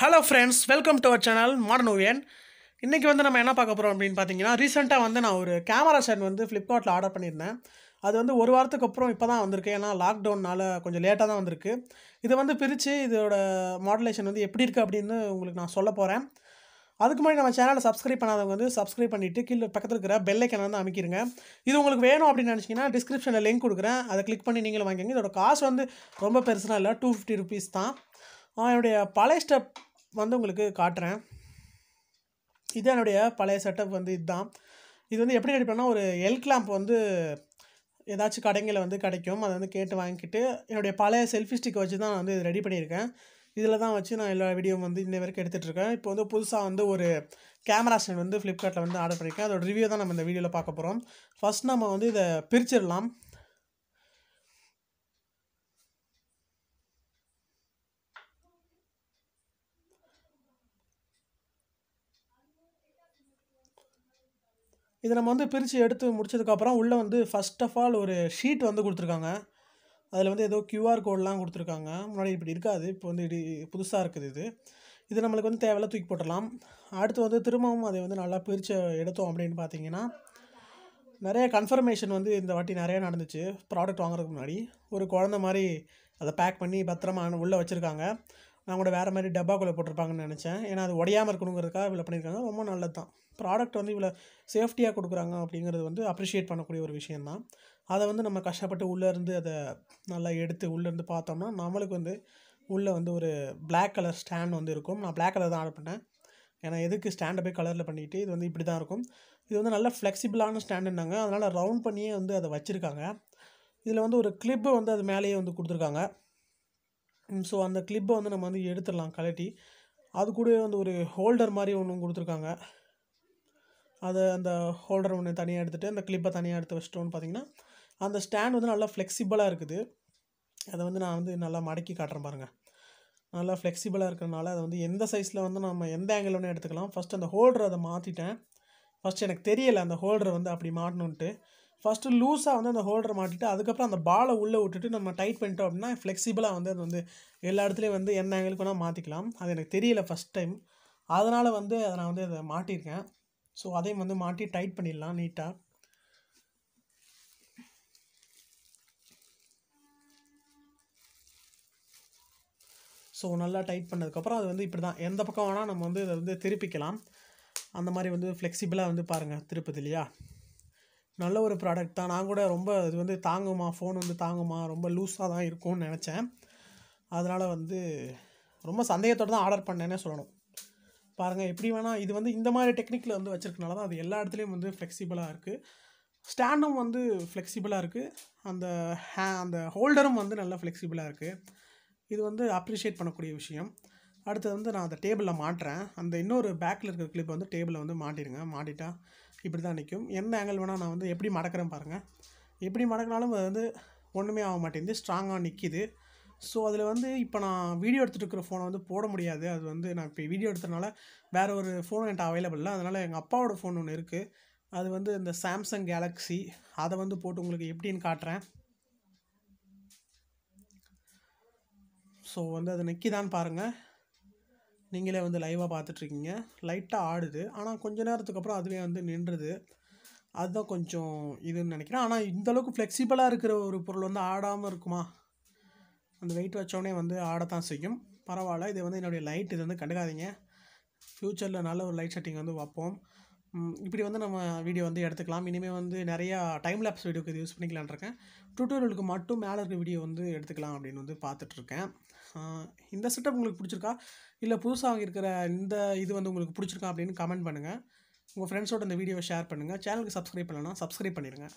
Hello friends welcome to our channel modern ஓவியன் இன்றைக்கி வந்து நம்ம என்ன பார்க்க போகிறோம் அப்படின்னு பார்த்தீங்கன்னா ரீசெண்டாக வந்து நான் ஒரு கேமரா செட் வந்து ஃப்ளிப்கார்ட்டில் ஆர்டர் பண்ணியிருந்தேன். அது வந்து ஒரு வாரத்துக்கு அப்புறம் இப்போ தான் வந்திருக்கு. ஏன்னா லாக்டவுனால் கொஞ்சம் லேட்டாக தான் வந்திருக்கு. இதை வந்து பிரித்து இதோட மாடுலேஷன் வந்து எப்படி இருக்குது அப்படின்னு உங்களுக்கு நான் சொல்ல போகிறேன் அதுக்கு முன்னாடி நம்ம சேனலை சப்ஸ்கிரைப் பண்ணாதவங்க வந்து சப்ஸ்கிரைப் பண்ணிவிட்டு கீழே பக்கத்தில் இருக்கிற பெல்லைக்கனை வந்து அமைக்கிருங்க. இது உங்களுக்கு வேணும் அப்படின்னு நினச்சிங்கன்னா டிஸ்கிரிப்ஷனில் லிங்க் கொடுக்குறேன். அதை கிளிக் பண்ணி நீங்களும் வாங்கிக்கோங்க. இதோட காசு வந்து ரொம்ப பெருசுனா இல்லை டூ ஃபிஃப்டி ருபீஸ் தான். என்னுடைய பழைய ஸ்டெப் வந்து உங்களுக்கு காட்டுறேன். இது என்னுடைய பழைய செட்டப் வந்து இதுதான். இது வந்து எப்படி ரெடி பண்ணால் ஒரு எல் கிளாம்ப் வந்து ஏதாச்சும் கடைங்களில் வந்து கிடைக்கும். அதை வந்து கேட்டு வாங்கிக்கிட்டு என்னுடைய பழைய செல்ஃபி ஸ்டிக் வச்சு தான் நான் வந்து இது ரெடி பண்ணியிருக்கேன். இதில் தான் வச்சு நான் எல்லா வீடியோ வந்து இன்ன வரைக்கும் எடுத்துகிட்டு இருக்கேன் இப்போ வந்து புதுசாக வந்து ஒரு கேமரா ஸ்டாண்ட் வந்து ஃப்ளிப்கார்ட்டில் வந்து ஆர்டர் பண்ணியிருக்கேன். அதோட ரிவ்யூ தான் நம்ம இந்த வீடியோவில் பார்க்க போகிறோம் ஃபர்ஸ்ட் நம்ம வந்து இதை பிரிச்சிடலாம். இதை நம்ம வந்து பிரித்து எடுத்து முடிச்சதுக்கப்புறம் உள்ளே வந்து ஃபர்ஸ்ட் ஆஃப் ஆல் ஒரு ஷீட் வந்து கொடுத்துருக்காங்க. அதில் வந்து ஏதோ கியூஆர் கோட்லாம் கொடுத்துருக்காங்க. முன்னாடி இப்படி இருக்காது. இப்போ வந்து இடி புதுசாக இருக்குது இது. இது நம்மளுக்கு வந்து தேவையில்ல தூக்கி போட்டுடலாம். அடுத்து வந்து திரும்பவும் அதை வந்து நல்லா பிரித்து எடுத்தோம் அப்படின்னு பார்த்தீங்கன்னா நிறைய கன்ஃபர்மேஷன் வந்து இந்த வாட்டி நிறையா நடந்துச்சு. ப்ராடக்ட் வாங்குறதுக்கு முன்னாடி. ஒரு குழந்த மாதிரி அதை பேக் பண்ணி பத்திரமா உள்ளே வச்சுருக்காங்க. நான் கூட வேறு மாதிரி டப்பாக்குள்ளே போட்டிருப்பாங்கன்னு நினச்சேன். ஏன்னா அது உடையாமல் இருக்கணுங்கிறதுக்காக இவ்வளோ பண்ணியிருக்காங்க. ரொம்ப நல்லது தான் ப்ராடக்ட் வந்து இவ்வளோ சேஃப்டியாக கொடுக்குறாங்க அப்படிங்கிறது வந்து அப்ரிஷியேட் பண்ணக்கூடிய ஒரு விஷயந்தான் அதை வந்து நம்ம கஷ்டப்பட்டு உள்ளேருந்து அதை நல்லா எடுத்து உள்ளேருந்து பார்த்தோம்னா நம்மளுக்கு வந்து உள்ளே வந்து ஒரு பிளாக் கலர் ஸ்டாண்ட் வந்து இருக்கும். நான் பிளாக் கலர் தான் ஆர்டர் பண்ணேன். ஏன்னா எதுக்கு ஸ்டாண்டை போய் கலரில் பண்ணிவிட்டு இது வந்து இப்படி தான் இருக்கும். இது வந்து நல்ல ஃப்ளெக்சிபிளான ஸ்டாண்டுன்னாங்க அதனால் ரவுண்ட் பண்ணியே வந்து அதை வச்சுருக்காங்க. இதில் வந்து ஒரு கிளிப்பு வந்து அது மேலேயே வந்து கொடுத்துருக்காங்க. ஸோ அந்த கிளிப்பை வந்து நம்ம வந்து எடுத்துடலாம் கழட்டி. அது கூடவே வந்து ஒரு ஹோல்டர் மாதிரி ஒன்று கொடுத்துருக்காங்க. அதை அந்த ஹோல்டர் ஒன்று தனியாக எடுத்துகிட்டு அந்த கிளிப்பை தனியாக எடுத்து வச்சிட்டோன்னு பார்த்தீங்கன்னா அந்த ஸ்டாண்ட் வந்து நல்லா ஃப்ளெக்சிபிளாக இருக்குது. அதை வந்து நான் வந்து நல்லா மடக்கி காட்டுறேன் பாருங்கள் நல்லா ஃப்ளெக்சிபிளாக இருக்கிறனால அதை வந்து எந்த சைஸில் வந்து நம்ம எந்த ஆங்கிள் எடுத்துக்கலாம். ஃபஸ்ட் அந்த ஹோல்டர் அதை மாற்றிட்டேன் ஃபஸ்ட் எனக்கு தெரியலை அந்த ஹோல்டரை வந்து அப்படி மாட்டணுன்ட்டு ஃபஸ்ட்டு லூஸாக வந்து அந்த ஹோல்டரை மாட்டிட்டு அதுக்கப்புறம் அந்த பாலை உள்ளே விட்டுட்டு நம்ம டைட் பண்ணிட்டோம் அப்படின்னா ஃப்ளெக்சிபிளாக வந்து அது வந்து எல்லா இடத்துலையும் வந்து என்ன ஆங்கிளுக்கு வேணால் மாற்றிக்கலாம் அது எனக்கு தெரியல ஃபஸ்ட் டைம் அதனால் வந்து அதை நான் வந்து அதை மாட்டியிருக்கேன். ஸோ அதையும் வந்து மாட்டி டைட் பண்ணிடலாம் நீட்டாக ஸோ நல்லா டைட் பண்ணதுக்கப்புறம் அது வந்து இப்படி தான் எந்த பக்கம் வேணால் நம்ம வந்து இதை வந்து திருப்பிக்கலாம். அந்த மாதிரி வந்து ஃப்ளெக்சிபிளாக வந்து பாருங்கள் திருப்பது இல்லையா? நல்ல ஒரு ப்ராடக்ட் தான். நான் கூட ரொம்ப இது வந்து தாங்குமா ஃபோன் வந்து தாங்குமா ரொம்ப லூஸாக தான் இருக்கும்னு நினச்சேன். அதனால் வந்து ரொம்ப சந்தேகத்தோடு தான் ஆர்டர் பண்ணேன்னே சொல்லணும். பாருங்கள் எப்படி வேணால் இது வந்து இந்த மாதிரி டெக்னிக்கில் வந்து வச்சுருக்கனால தான் அது எல்லா இடத்துலையும் வந்து ஃப்ளெக்சிபிளாக இருக்குது ஸ்டாண்டும் வந்து ஃப்ளெக்சிபிளாக இருக்குது அந்த ஹே அந்த ஹோல்டரும் வந்து நல்லா ஃப்ளெக்சிபிளாக இருக்குது இது வந்து அப்ரிஷியேட் பண்ணக்கூடிய விஷயம். அடுத்தது வந்து நான் அந்த டேபிளில் மாட்டுறேன். அந்த இன்னொரு பேக்கில் இருக்கிற கிளிப்பை வந்து டேபிளில் வந்து மாட்டிடுங்க. மாட்டிட்டா இப்படி தான் நிற்கும் எந்த ஆங்கிள் வேணால் நான் வந்து எப்படி மடக்கிறேன் பாருங்கள் எப்படி மடக்கினாலும் அது வந்து ஒன்றுமே ஆக மாட்டேங்குது. ஸ்ட்ராங்காக நிற்கிது ஸோ அதில் வந்து இப்போ நான் வீடியோ எடுத்துகிட்டு இருக்கிற ஃபோனை வந்து போட முடியாது. அது வந்து நான் இப்போ வீடியோ எடுத்ததுனால வேறு ஒரு ஃபோன் என்கிட்ட அவைலபிள் இல்லை. அதனால் எங்கள் அப்பாவோட ஃபோன் ஒன்று இருக்குது அது வந்து இந்த சாம்சங் கேலக்ஸி அதை வந்து போட்டு உங்களுக்கு எப்படின்னு காட்டுறேன். ஸோ வந்து அது நிற்கிதான்னு பாருங்கள் நீங்களே வந்து லைவாக பார்த்துட்ருக்கீங்க. லைட்டாக ஆடுது. ஆனால் கொஞ்ச நேரத்துக்கு அப்புறம் அதுவே வந்து நின்றுது. அதுதான் கொஞ்சம் இதுன்னு நினைக்கிறேன். ஆனால் இந்தளவுக்கு ஃப்ளெக்சிபிளாக இருக்கிற ஒரு பொருள் வந்து ஆடாமல் இருக்குமா? அந்த வெயிட் வச்சோடனே வந்து ஆடத்தான் செய்யும். பரவாயில்ல. இது வந்து என்னுடைய லைட் இது வந்து கண்டுக்காதீங்க. ஃப்யூச்சரில் நல்ல ஒரு லைட் செட்டிங் வந்து வைப்போம். இப்படி வந்து நம்ம வீடியோ வந்து எடுத்துக்கலாம். இனிமேல் வந்து நிறையா டைம் லேப்ஸ் வீடியோக்கு இது யூஸ் பண்ணிக்கலான் இருக்கேன். டுட்டோரியலுக்கு மட்டும் மேலே இருக்க வீடியோ வந்து எடுத்துக்கலாம் அப்படின்னு வந்து பார்த்துட்ருக்கேன் இந்த செட்டப் உங்களுக்கு பிடிச்சிருக்கா? இல்லை புதுசாக இருக்கிற இந்த இது வந்து உங்களுக்கு பிடிச்சிருக்கா அப்படின்னு கமெண்ட் பண்ணுங்கள் உங்கள் ஃப்ரெண்ட்ஸோட இந்த வீடியோவை ஷேர் பண்ணுங்கள் சேனலுக்கு சப்ஸ்கிரைப் பண்ணலன்னா சப்ஸ்கிரைப் பண்ணிடுங்க.